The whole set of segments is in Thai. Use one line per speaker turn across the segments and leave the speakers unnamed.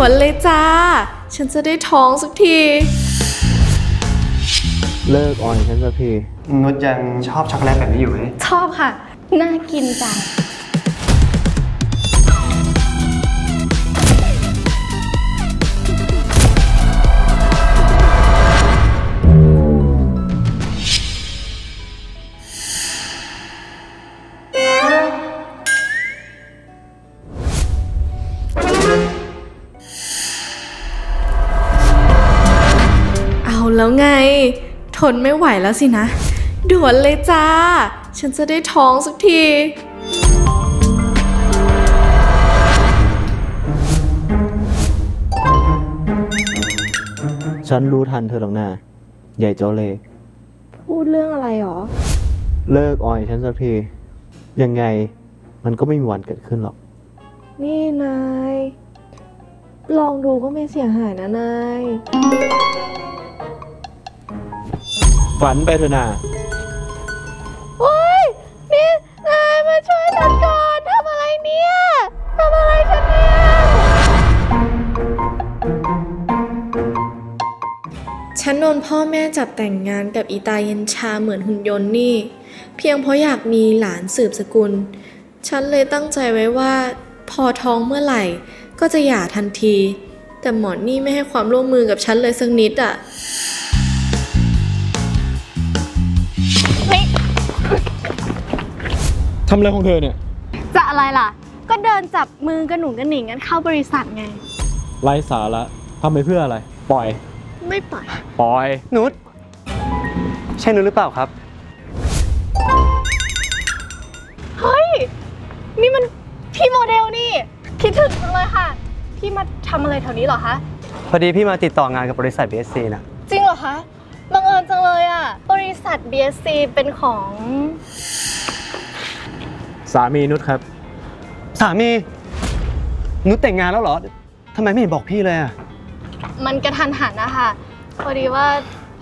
ด่วนเลยจ้า ฉันจะได้ท้องสักที
เลิกอ่อยฉันสักที
นุชยังชอบช็อกโกแลตแบบนี้อยู่ไหม
ชอบค่ะ น่ากินจัง
ทนไม่ไหวแล้วสินะ ด่วนเลยจ้า ฉันจะได้ท้องสักที
ฉันรู้ทันเธอหรอกนะใหญ่โจเล
พูดเรื่องอะไรหรอ
เลิกอ่อยฉันสักที ยังไงมันก็ไม่มีวันเกิดขึ้นหรอก
นี่นาย ลองดูก็ไม่เสียหายนะนาย
ฝันไปเถอะนา
โอ๊ยนี่นายมาช่วยฉันก่อนทำอะไรเนี่ยทำอะไรฉันเนี่ย
ฉันโดนพ่อแม่จับแต่งงานกับอีตาเย็นชาเหมือนหุ่นยนต์นี่ เพียงเพราะอยากมีหลานสืบสกุล ฉันเลยตั้งใจไว้ว่า พอท้องเมื่อไหร่ ก็จะหย่าทันที แต่หมอนนี่ไม่ให้ความร่วมมือกับฉันเลยสักนิดอะ
ทำอะไรของเธอเนี่ย
จะอะไรล่ะ ก็เดินจับมือกันหนุนกันหนิงกันเข้าบริษัทไง
ไร้สาระทำไปเพื่ออะไร ปล่อย
ไม่ปล่อย
ปล่อย
นุชใช่นุชหรือเปล่าครับ
เฮ้ย นี่มันพี่โมเดลนี่ คิดถึงจังเลยค่ะ พี่มาทำอะไรแถวนี้เหรอคะ
พอดีพี่มาติดต่องานกับบริษัท BSC นะ
จริงเหรอคะ บังเอิญจังเลยอะบริษัท BSC เป็นของ
สามีนุชครับ
สามี นุชแต่งงานแล้วเหรอทำไมไม่เห็นบอกพี่เลยอะ
มันกระทันหันนะคะพอดีว่า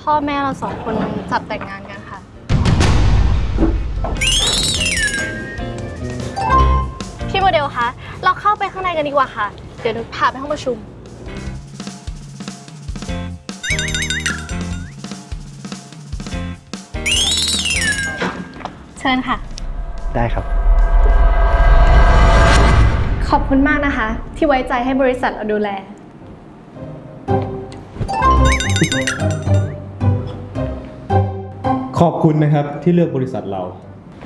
พ่อแม่เราสองคนจับแต่งงานกันค่ะ พี่โมเดลคะเราเข้าไปข้างในกันดีกว่าค่ะ เดี๋ยวนุชพาไปห้องประชุม เชิญค่ะ
ได้ครับ
ขอบคุณมากนะคะ ที่ไว้ใจให้บริษัทเราดูแล
ขอบคุณนะครับที่เลือกบริษัทเรา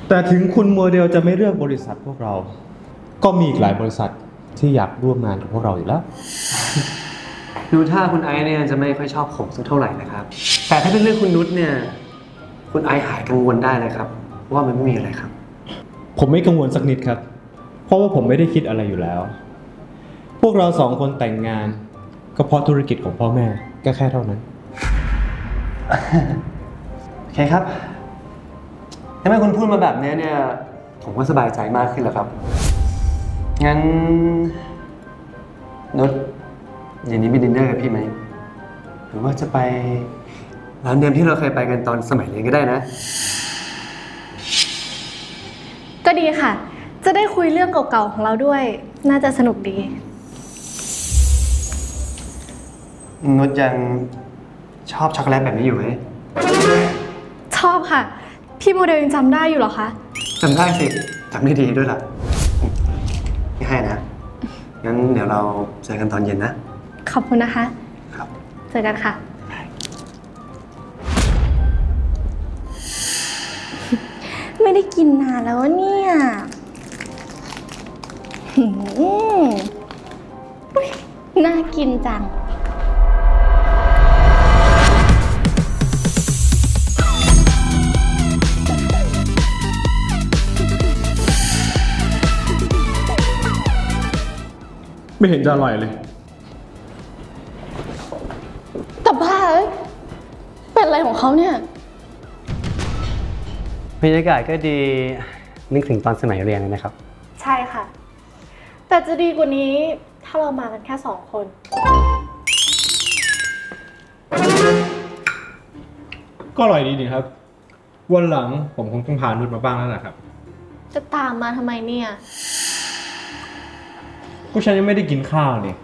แต่ถึงคุณโมเดลจะไม่เลือกบริษัทพวกเรา ก็มีอีกหลายบริษัทที่อยากร่วมงานกับพวกเราอยู่แล้ว
ดูท่าคุณไอซ์เนี่ยจะไม่ค่อยชอบผมสักเท่าไหร่นะครับ แต่ถ้าเป็นเรื่องคุณนุชเนี่ย คุณไอซ์หายกังวลได้เลยครับ ว่ามันไม่มีอะไรครับ
ผมไม่กังวลสักนิดครับเพ ราะว่าผมไม่ได้คิดอะไรอยู่แล้ว พวกเราสองคนแต่งงาน ก็เพราะธุรกิจของพ่อแม่ก็แค่เท่านั้น
โอเคครับถ้าแม่คุณพูดมาแบบนี้เนี่ย ผมก็สบายใจมากขึ้นแล้วครับ งั้นนุชเย็นนี้ไปดินเนอร์กับพี่ไหม หรือว่าจะไปร้านเดิมที่เราเคยไปกันตอนสมัยเรียนก็ได้นะ
ก็ดีค่ะ จะได้คุยเรื่องเก่าๆของเราด้วย น่าจะสนุกดี
นุชยังชอบช็อกโกแลตแบบนี้อยู่ไหม
ชอบค่ะ พี่โมเดลยังจำได้อยู่เหรอคะ
จำได้สิจำได้ดีด้วยล่ะไม่ให้นะ งั้นเดี๋ยวเราเจอกันตอนเย็นนะ
ขอบคุณนะคะ
ครับ
เจอกันค่ะ ไม่ได้กินนานแล้วอะเนี่ย หืมอุ๊ยน่ากินจัง
ไม่เห็นจะอร่อยเลย
แต่บ้าเอ้ยเป็นอะไรของเขาเนี่ย
บรรยากาศก็ดีนึกถึงตอนสมัยเรียนเลยนะครับ
ใช่ค่ะ แต่จะดีกว่านี้ถ้าเรามากันแค่สองคน
ก็อร่อยดีนี่ครับ วันหลังผมคงต้องพานุชมาบ้างแล้วนะครับ
จะตามมาทำไมเนี่ย
ก็ฉันยังไม่ได้กินข้าวนี่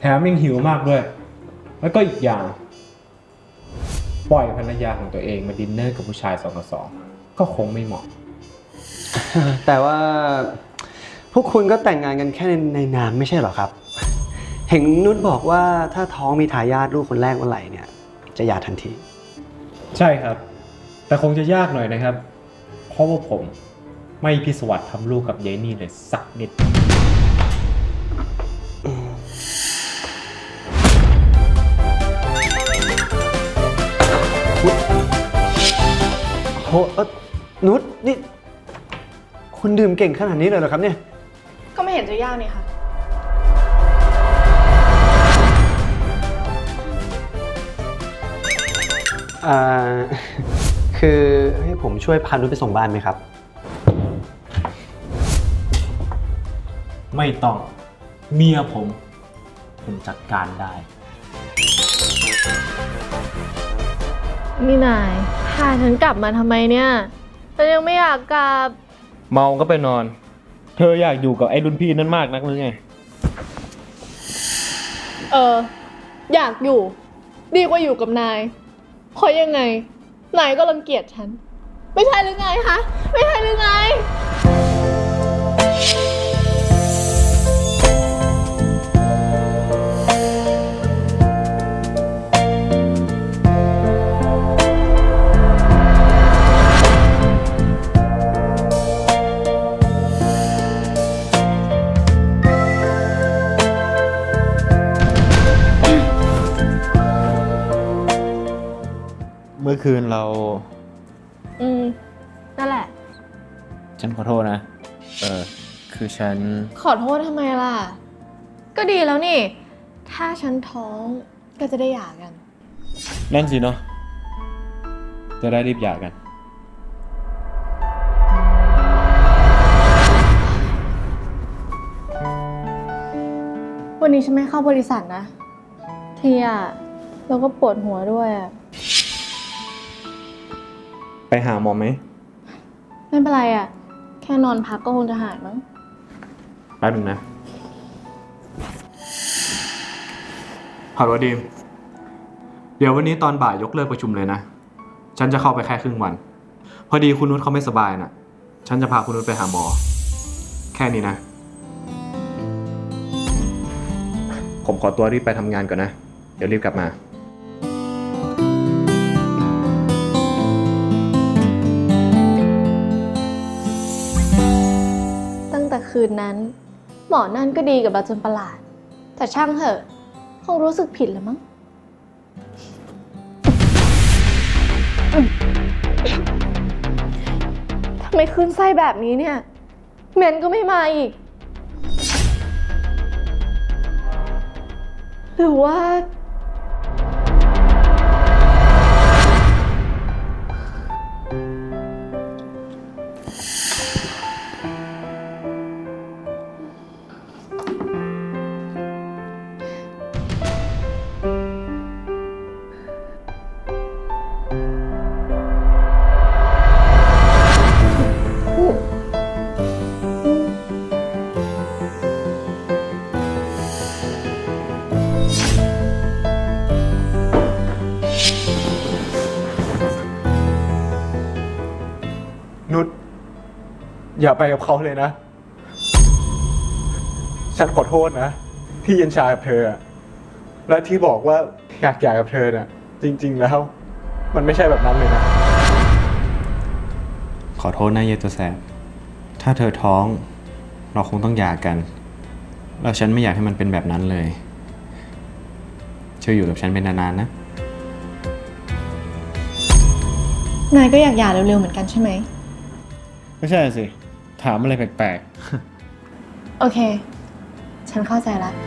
แถมยังหิวมากด้วย แล้วก็อีกอย่าง ปล่อยภรรยาของตัวเองมาดินเนอร์กับผู้ชายสองต่อสองก็คงไม่เหมาะ
แต่ว่า พวกคุณก็แต่งงานกันแค่ในในนามไม่ใช่เหรอครับ เห็นนุชบอกว่าถ้าท้องมีทายาทลูกคนแรกเมื่อไหร่เนี่ย จะหย่าทันที
ใช่ครับ แต่คงจะยากหน่อยนะครับ เพราะว่าผมไม่พิสวัสดิ์ทำลูกกับยายนี่เลยสักนิด
โหเอ้อนุชนี่ คุณดื่มเก่งขนาดนี้เลยเหรอครับเนี่ย
ก็ไม่เห็นจะยากนี่ค่ะ
อ่า คือให้ผมช่วยพานุชไปส่งบ้านไหมครับ
ไม่ต้อง เมียผม ผมจัดการได้
นี่นายพาฉันกลับมาทำไมเนี่ย ฉันยังไม่อยากกลับ
เมาก็ไปนอน เธออยากอยู่กับไอ้รุ่นพี่นั่นมากนักหรือไง
เออ อยากอยู่ ดีกว่าอยู่กับนายเพราะยังไง นายก็รังเกียจฉัน ไม่ใช่หรือไงคะ ไม่ใช่หรือไง
มื่อคืนเรา
อืม นั่นแหละ
ฉันขอโทษนะ เออ คือฉัน
ขอโทษทำไมล่ะ ก็ดีแล้วนี่ ถ้าฉันท้องก็จะได้หย่ากัน
นั่นสิเนาะ จะได้รีบหย่ากัน
วันนี้ฉันไม่เข้าบริษัทนะ เทียแล้วก็ปวดหัวด้วยอะ
ไปหาหมอไหม
ไม่เป็นไรอะแค่นอนพักก็คงจะหายมั้ง
แป๊บนึงนะฮัลโหลดีม เดี๋ยววันนี้ตอนบ่ายยกเลิกประชุมเลยนะ ฉันจะเข้าไปแค่ครึ่งวัน พอดีคุณนุชเขาไม่สบายน่ะ ฉันจะพาคุณนุชไปหาหมอ แค่นี้นะ ผมขอตัวรีบไปทำงานก่อนนะ เดี๋ยวรีบกลับมา
คืนนั้น หมอนั่นก็ดีกับเราจนประหลาด แต่ช่างเถอะ คงรู้สึกผิดแล้วมั้งทำไมคืนไส้แบบนี้เนี่ย เมนก็ไม่มาอีก หรือว่า
อย่าไปกับเขาเลยนะ ฉันขอโทษนะ ที่เย็นชากับเธออะและที่บอกว่าอยากหย่ากับเธอน่ะ จริง ๆ แล้ว มันไม่ใช่แบบนั้นเลยนะ ขอโทษนะเยตัวแสบถ้าเธอท้อง เราคงต้องหย่ากัน แล้วฉันไม่อยากให้มันเป็นแบบนั้นเลยช่วยอยู่กับฉันเป็นนานๆนะ
นายก็อยากหย่าเร็วๆเหมือนกันใช่ไหม
ไม่ใช่สิ ถามอะไรแปลก
โอเค ฉันเข้าใจละ
ๆ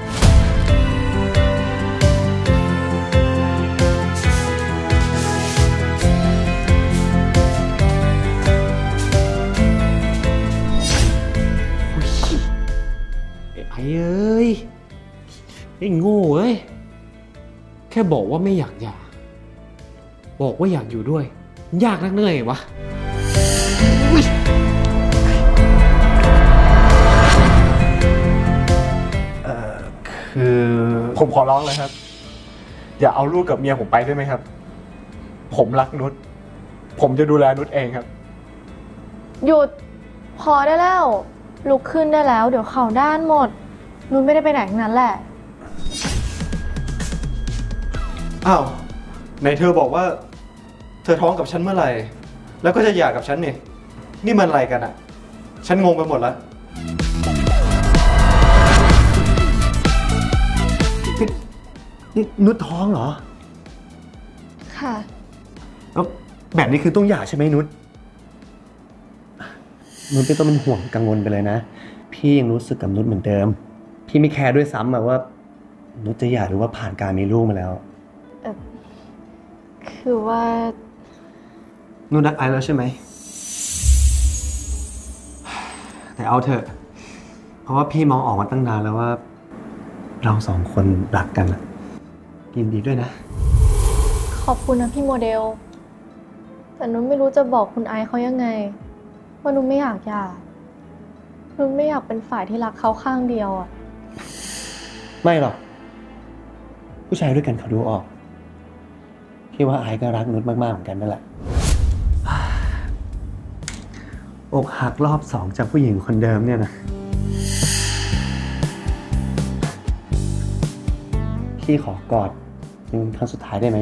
ไอ้เอ้ยไอ้โง่เอ้ย แค่บอกว่าไม่อยากหย่า บอกว่าอยากอยู่ด้วย ยากนักเหนื่อยวะ ผมขอร้องเลยครับ อย่าเอาลูกกับเมียผมไปได้ไหมครับ ผมรักนุชผมจะดูแลนุชเองครับ
หยุดพอได้แล้ว ลุกขึ้นได้แล้ว เดี๋ยวเข่าด้านหมด นุชไม่ได้ไปไหนทั้งนั้นแหละ
อ้าวไหนเธอบอกว่า เธอท้องกับฉันเมื่อไหร่ แล้วก็จะหย่ากับฉันนี่ นี่มันอะไรกันอะฉันงงไปหมดแล้ว
นี่นุชท้องเหรอ
ค่ะ
แล้วแบบนี้คือต้องหย่าใช่ไหมนุชนุชไม่ต้องเป็นห่วงกังวลไปเลยนะ พี่ยังรู้สึกกับนุชเหมือนเดิม พี่ไม่แคร์ด้วยซ้ำอะว่า นุชจะหย่าหรือว่าผ่านการมีลูกมาแล้ว
คือว่า
นุชรักไอซ์แล้วใช่ไหม แต่เอาเถอะ เพราะว่าพี่มองออกมาตั้งนานแล้วว่า เราสองคนรักกันอะ ยินดีด้วยนะ
ขอบคุณนะพี่โมเดล แต่นุชไม่รู้จะบอกคุณไอซ์เขายังไง ว่านุชไม่อยากหย่านุชไม่อยากเป็นฝ่ายที่รักเขาข้างเดียวอะ
ไม่หรอก ผู้ชายด้วยกันเขาดูออกพี่ว่าไอซ์ก็รักนุชมาก ๆ เหมือนกันนั่นแหละ อกหักรอบสองจากผู้หญิงคนเดิมเนี่ยนะ พี่ขอกอด เป็นครั้งสุดท้ายได้ไหม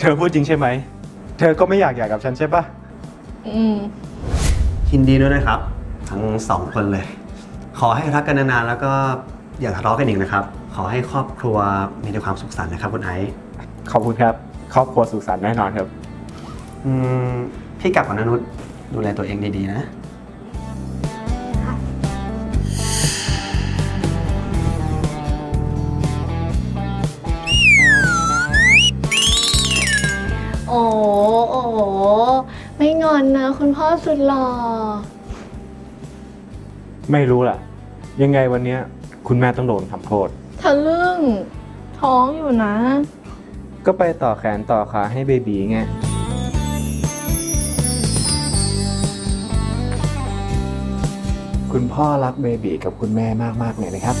เธอพูดจริงใช่ไหม เธอก็ไม่อยากหย่ากับฉันใช่ปะ
อืม
ยินดีด้วยนะครับ ทั้งสองคนเลย ขอให้รักกันนานๆแล้วก็อย่าทะเลาะกันอีกนะครับ ขอให้ครอบครัวมีแต่ความสุขสันต์นะครับคุณไอซ์
ขอบคุณครับ ครอบครัวสุขสันต์แน่นอนครับ
อืม พี่กลับก่อนนะนุชดูแลตัวเองดีๆนะ
โอ้โอ้ไม่งอนนะ คุณพ่อสุดหล่อ
ไม่รู้ล่ะ ยังไงวันเนี้ย คุณแม่ต้องโดนทำโทษ
ทะลึ่ง ท้องอยู่นะ
ก็ไปต่อแขนต่อขาให้เบบีไง คุณพ่อรักเบบีกับคุณแม่มากๆเลยนะครับ